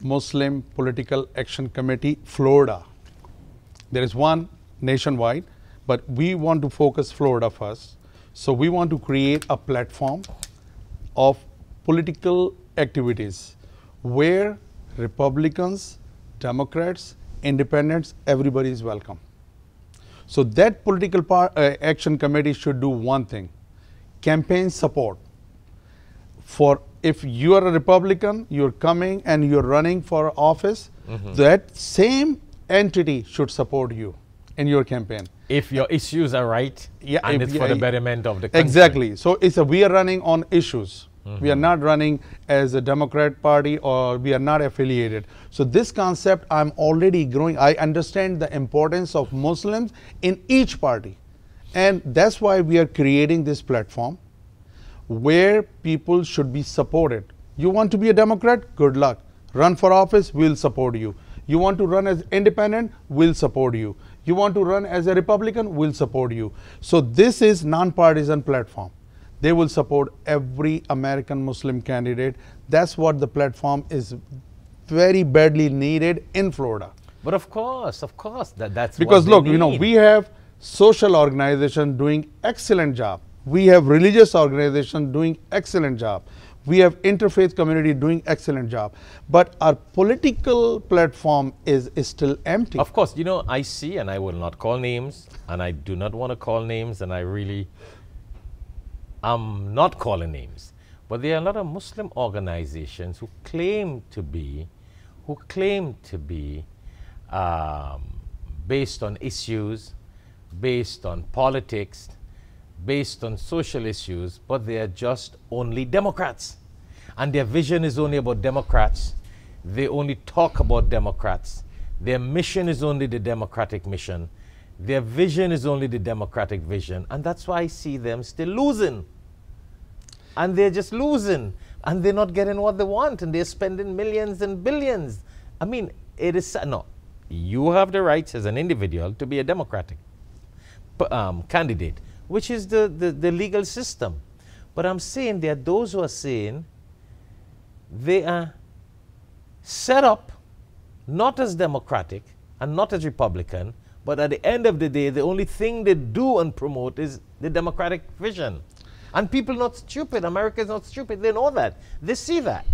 Muslim Political Action Committee, Florida. There is one nationwide, but we want to focus Florida first. So we want to create a platform of political activities where Republicans, Democrats, Independents, everybody is welcome. So that political par- uh, action committee should do one thing: campaign support. For if you are a Republican, you're coming and you're running for office, mm-hmm. that same entity should support you in your campaign. If your issues are right Yeah, and if- it's for the betterment of the country. Exactly. So it's a, we are running on issues. We are mm-hmm. not running as a Democrat Party or we are not affiliated. So this concept I'm already growing. I understand the importance of Muslims in each party. And that's why we are creating this platform where people should be supported. You want to be a Democrat? Good luck. Run for office, we'll support you. You want to run as independent? We'll support you. You want to run as a Republican? We'll support you. So this is non-partisan platform. They will support every American Muslim candidate. That's what the platform is very badly needed in Florida. But of course, of course, that, that's Because look, you know, we have social organization doing excellent job. We have religious organization doing excellent job. We have interfaith community doing excellent job. But our political platform is, is still empty. Of course, you know, I see, and I will not call names, and I do not want to call names, and I really am not calling names. But there are a lot of Muslim organizations who claim to be, who claim to be um, based on issues, based on politics, based on social issues, but they are just only Democrats. And their vision is only about Democrats. They only talk about Democrats. Their mission is only the Democratic mission. Their vision is only the Democratic vision. And that's why I see them still losing. And they're just losing. And they're not getting what they want. And they're spending millions and billions. I mean, it is. No. You have the rights as an individual to be a Democratic um, candidate, which is the, the, the legal system. But I'm saying there are those who are saying they are set up not as Democratic and not as Republican, but at the end of the day, the only thing they do and promote is the Democratic vision. And people not stupid. America is not stupid. They know that. They see that.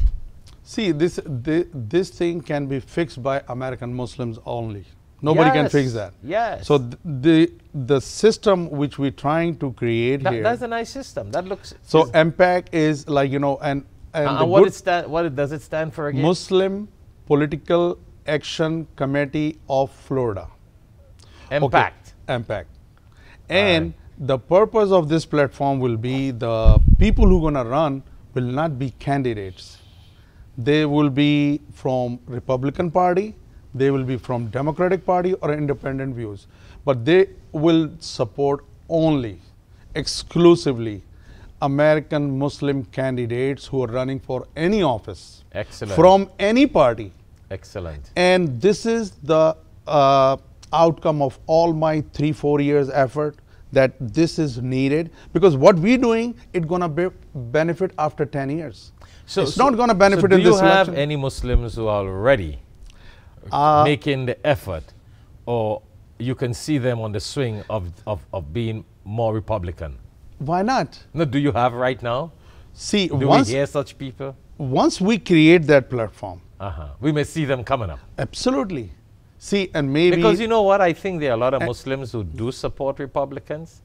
See, this, thi- this thing can be fixed by American Muslims only. Nobody can fix that. Yes. So th- the the system which we're trying to create That- here. that's a nice system. That looks. so MPAC is like you know, and and uh, the what stand? What it, does it stand for again? Muslim Political Action Committee of Florida. Okay, Impact. MPAC. And the purpose of this platform will be the people who are going to run will not be candidates. They will be from Republican Party, they will be from Democratic Party or independent views. But they will support only, exclusively, American Muslim candidates who are running for any office Excellent. from any party. Excellent. And this is the uh, outcome of all my three, four years effort that this is needed because what we're doing, it's going to be benefit after 10 years. So it's not going to benefit so do in you this have election. any Muslims who are already Uh, making the effort, or you can see them on the swing of, of, of being more Republican? Why not? No, do you have right now? See, Do once, we hear such people? once we create that platform, Uh-huh. We may see them coming up. absolutely. See, and maybe Because you know what? I think there are a lot of Muslims who do support Republicans,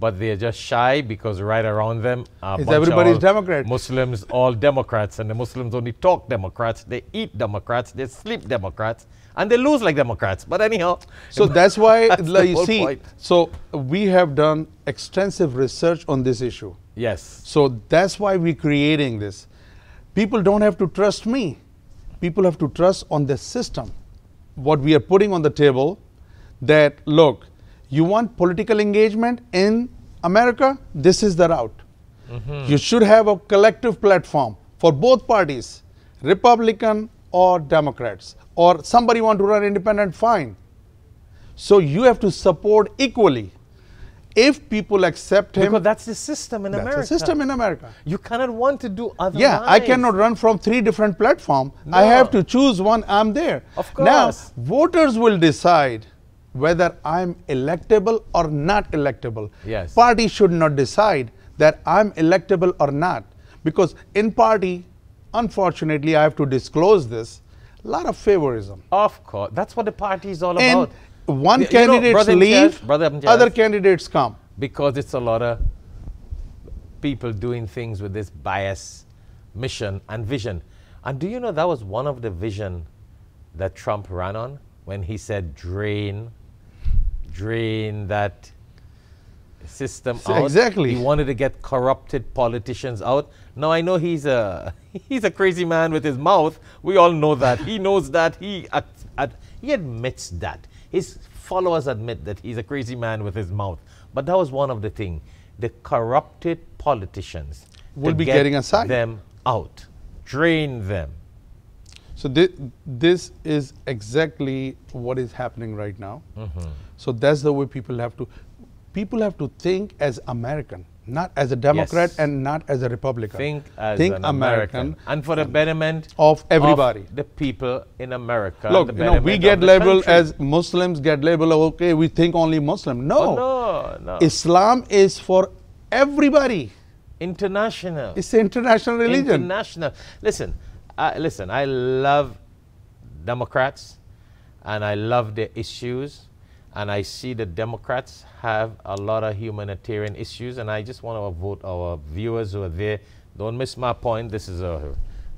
but they're just shy because right around them are Is everybody's Democrat. Muslims, all Democrats, and the Muslims only talk Democrats, they eat Democrats, they sleep Democrats, and they lose like Democrats. But anyhow, So that's why, That's like, you see, point. so we have done extensive research on this issue. yes, So that's why we're creating this. People don't have to trust me. People have to trust on the system. What we are putting on the table that look, you want political engagement in America, this is the route. Mm-hmm. You should have a collective platform for both parties, Republican or Democrats, or somebody want to run independent, fine. So you have to support equally. If people accept him, because that's the system in that's America. the system in America. You cannot want to do otherwise. Yeah, I cannot run from three different platforms. I have to choose one. I'm there. Of course. Now, voters will decide whether I'm electable or not electable. Yes. Party should not decide that I'm electable or not, because in party, unfortunately, I have to disclose this. A lot of favorism. Of course, that's what the party is all And about. one You- you know, candidates leave, Brother other candidates come. because it's a lot of people doing things with this bias, mission, and vision. And do you know that was one of the vision that Trump ran on when he said drain, drain that system out. exactly. He wanted to get corrupted politicians out. Now I know he's a he's a crazy man with his mouth. We all know that. He knows that. He ad, ad, he admits that. His followers admit that he's a crazy man with his mouth. But that was one of the things. The corrupted politicians Will be get getting aside. them out, drain them. So thi- this is exactly what is happening right now. Mm-hmm. So that's the way people have to people have to think as American, not as a Democrat Yes. and not as a Republican. Think as Think an American, and for the betterment of everybody. the people in America. Look, you know, we get labeled country. as Muslims get labeled okay, we think only Muslim. No. Oh, no, no. Islam is for everybody. international. It's an international religion. International. Listen, Listen. I love Democrats, and I love their issues, and I see the Democrats have a lot of humanitarian issues, and I just want to vote our viewers who are there. Don't miss my point. This is a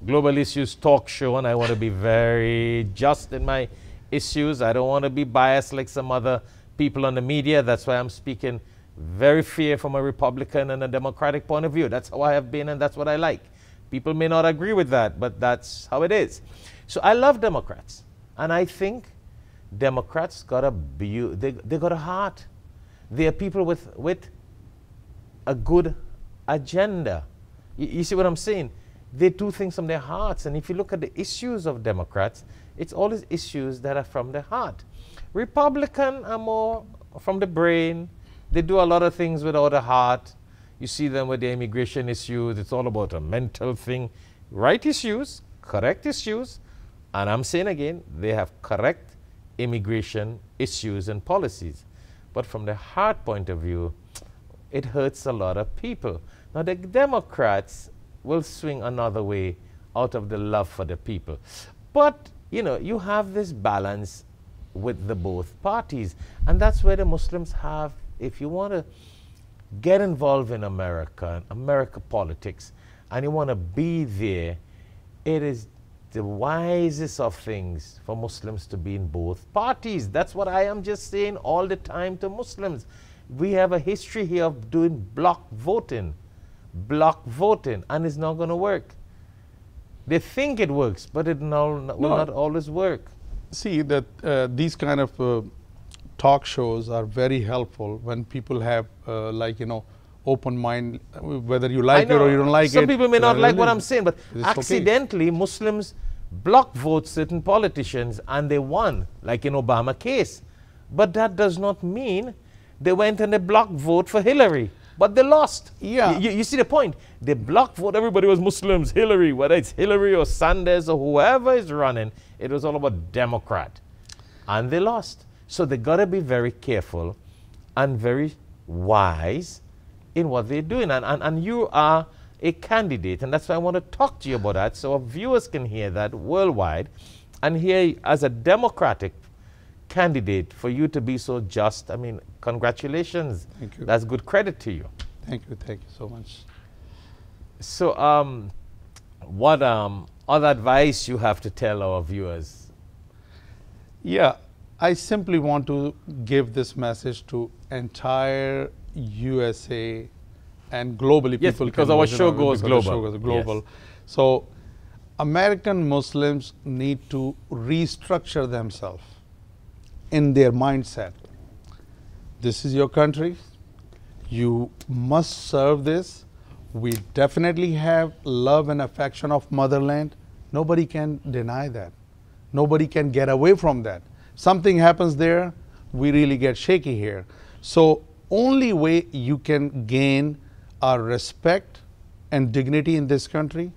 global issues talk show, and I want to be very just in my issues. I don't want to be biased like some other people on the media. That's why I'm speaking very fair from a Republican and a Democratic point of view. That's how I have been, and that's what I like. People may not agree with that, but that's how it is. So I love Democrats, and I think Democrats got a they, they got a heart. They are people with with a good agenda. You, you see what I'm saying? They do things from their hearts, and if you look at the issues of Democrats, it's always issues that are from the heart. Republican are more from the brain. They do a lot of things without the heart. You see them with the immigration issues. It's all about a mental thing. Right issues, correct issues, and I'm saying again, they have correct immigration issues and policies. But from the heart point of view, it hurts a lot of people. Now, the Democrats will swing another way out of the love for the people. But, you know, you have this balance with the both parties. And that's where the Muslims have, if you want to get involved in America, America politics, and you want to be there, it is the wisest of things for Muslims to be in both parties. That's what I am just saying all the time to Muslims. We have a history here of doing block voting, block voting, and it's not going to work. They think it works, but it no, will not always work. See that uh, these kind of uh, talk shows are very helpful when people have uh, like you know open mind, whether you like it or you don't like Some it. Some people may not like what I'm saying, but accidentally okay. Muslims block vote certain politicians and they won, like in Obama case. But that does not mean they went and they block vote for Hillary. But they lost. Yeah. You, you see the point? They block vote. Everybody was Muslims, Hillary, whether it's Hillary or Sanders or whoever is running, it was all about Democrat. And they lost. So they got to be very careful and very wise in what they're doing. And, and, and you are a candidate, and that's why I want to talk to you about that so our viewers can hear that worldwide and hear as a Democratic candidate for you to be so just. I mean, congratulations. Thank you. That's good credit to you. Thank you. Thank you so much. So, um, what um, other advice you have to tell our viewers? Yeah, I simply want to give this message to entire USA and globally yes, people because our show goes global. Show goes global. Yes. So American Muslims need to restructure themselves in their mindset. This is your country. You must serve this. We definitely have love and affection of motherland. Nobody can deny that. Nobody can get away from that. Something happens there, we really get shaky here. So only way you can gain our respect and dignity in this country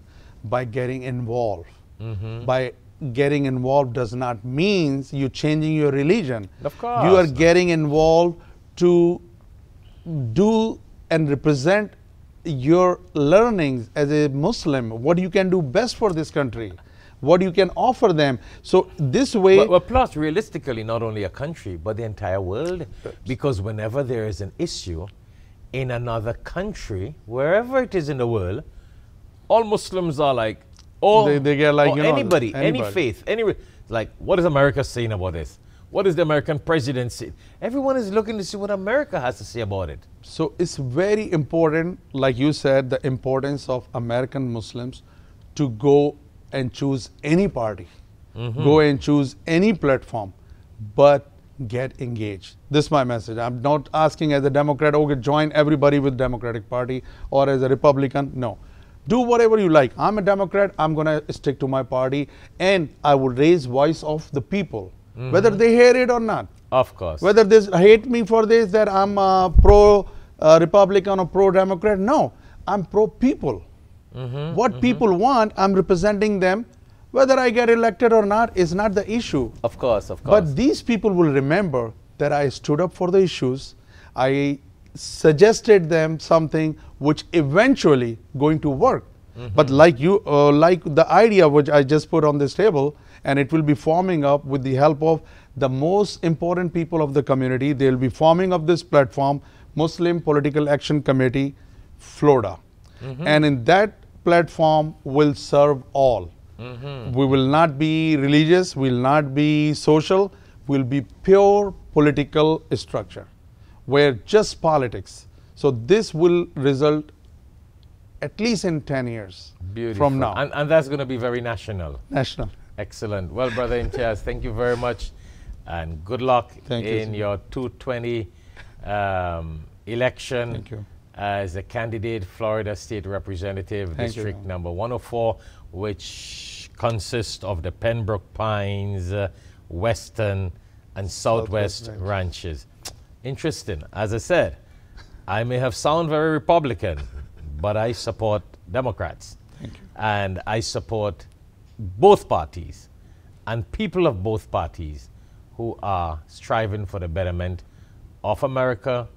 by getting involved. Mm-hmm. By getting involved does not mean you changing your religion. Of course. You are getting involved to do and represent your learnings as a Muslim, what you can do best for this country, what you can offer them. So this way. Well, well, plus, realistically, not only a country, but the entire world, because whenever there is an issue, in another country, wherever it is in the world, all Muslims are like, oh, they, they get like oh, you know, anybody, any faith, any like, what is America saying about this? What is the American president saying? Everyone is looking to see what America has to say about it. So it's very important, like you said, the importance of American Muslims to go and choose any party, mm-hmm. go and choose any platform, but get engaged. This is my message. I'm not asking as a Democrat, okay, join everybody with Democratic Party or as a Republican. No. Do whatever you like. I'm a Democrat, I'm gonna stick to my party and I will raise voice of the people, mm-hmm. whether they hear it or not. Of course. Whether they hate me for this, that I'm a pro uh, Republican or pro Democrat. No, I'm pro people. Mm-hmm, what mm-hmm. people want, I'm representing them whether I get elected or not is not the issue. Of course, of course. But these people will remember that I stood up for the issues. I suggested them something which eventually going to work. Mm-hmm. But like you, uh, like the idea which I just put on this table, and it will be forming up with the help of the most important people of the community. They will be forming up this platform, Muslim Political Action Committee, Florida, mm-hmm. and in that platform will serve all. Mm-hmm. We will not be religious, we will not be social, we'll be pure political structure where just politics. So this will result at least in 10 years Beautiful. from now. And, and that's going to be very national. National. Excellent. Well, Brother Imtiaz, thank you very much and good luck thank in you. your 220 um, election. Thank you as a candidate Florida State Representative, Thank District you. number 104, which consists of the Pembroke Pines, uh, Weston, and Southwest, Southwest ranches. Interesting. As I said, I may have sound very Republican, but I support Democrats. And I support both parties and people of both parties who are striving for the betterment of America,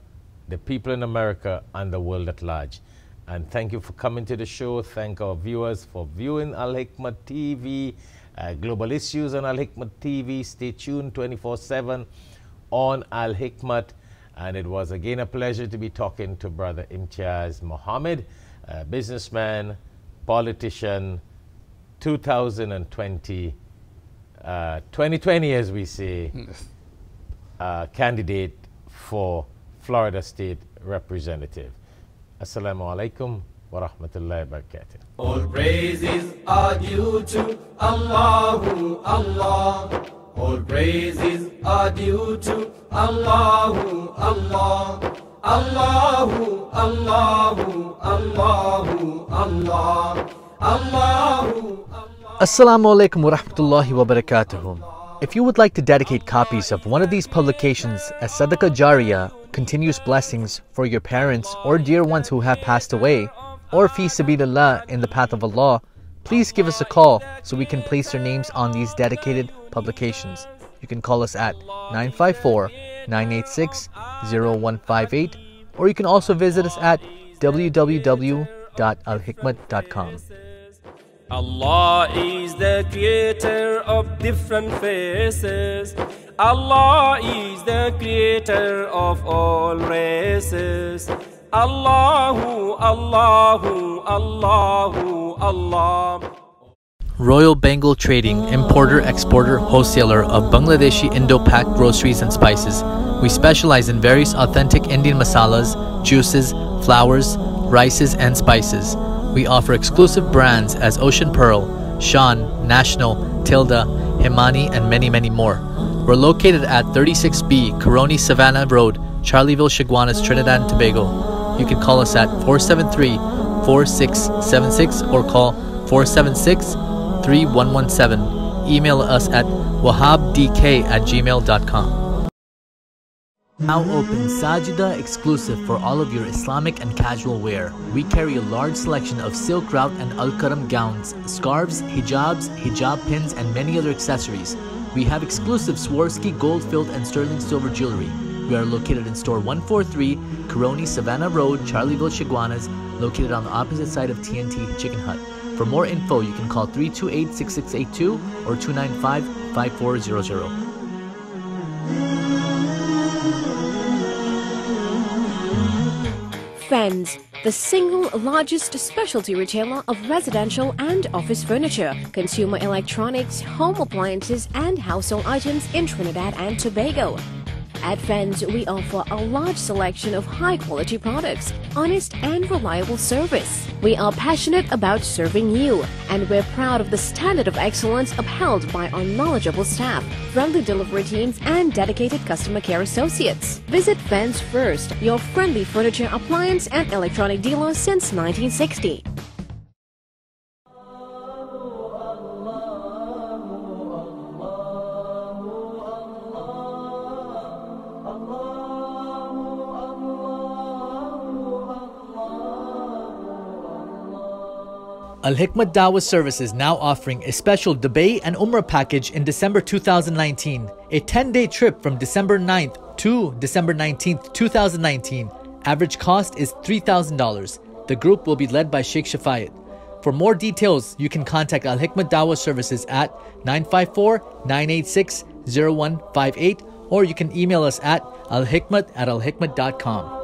the people in America, and the world at large. And thank you for coming to the show. Thank our viewers for viewing Al Hikmat TV, uh, Global Issues on Al Hikmat TV. Stay tuned 24 7 on Al Hikmat. And it was again a pleasure to be talking to Brother Imtiaz Muhammad, businessman, politician, 2020, uh, 2020, as we say, uh, candidate for Florida State Representative. Assalamu alaikum wa rahmatullahi wa barakatuh. All praises are due to Allah, Allah. All praises are due to Allah, Allah. Allahu, Allahu, Allahu, Allah, Allahu, Assalamu alaikum wa rahmatullahi wa barakatuh. If you would like to dedicate copies of one of these publications as Sadaqah Jariyah, continuous blessings for your parents or dear ones who have passed away, or fi sabilillah in the path of Allah, please give us a call so we can place your names on these dedicated publications. You can call us at 954 986 0158, or you can also visit us at www.alhikmat.com. Allah is the creator of different faces. Allah is the creator of all races. Allahu, Allahu, Allahu, Allah. Royal Bengal Trading, importer, exporter, wholesaler of Bangladeshi Indo-Pak groceries and spices. We specialize in various authentic Indian masalas, juices, flours, rices, and spices. We offer exclusive brands as Ocean Pearl, Shan, National, Tilda, Himani, and many, many more. We're located at 36B Caroni Savannah Road, Charleville, Chaguanas, Trinidad and Tobago. You can call us at 473 4676 or call 476 3117. Email us at wahabdk at gmail.com. Now open Sajida exclusive for all of your Islamic and casual wear. We carry a large selection of silk route and al-karam gowns, scarves, hijabs, hijab pins, and many other accessories. We have exclusive Swarovski gold-filled and sterling silver jewelry. We are located in store 143, Caroni Savannah Road, Charleville, Chaguanas, located on the opposite side of TNT Chicken Hut. For more info, you can call 328-6682 or 295-5400. Fens, the single largest specialty retailer of residential and office furniture, consumer electronics, home appliances, and household items in Trinidad and Tobago. At Fens, we offer a large selection of high quality products, honest and reliable service. We are passionate about serving you, and we're proud of the standard of excellence upheld by our knowledgeable staff, friendly delivery teams, and dedicated customer care associates. Visit Fens First, your friendly furniture, appliance, and electronic dealer since 1960. Al Hikmat Dawah Service is now offering a special Dubai and Umrah package in December 2019. A 10 day trip from December 9th to December 19th, 2019. Average cost is $3,000. The group will be led by Sheikh Shafayat. For more details, you can contact Al Hikmat Dawah Services at 954 986 0158 or you can email us at alhikmat at alhikmat.com.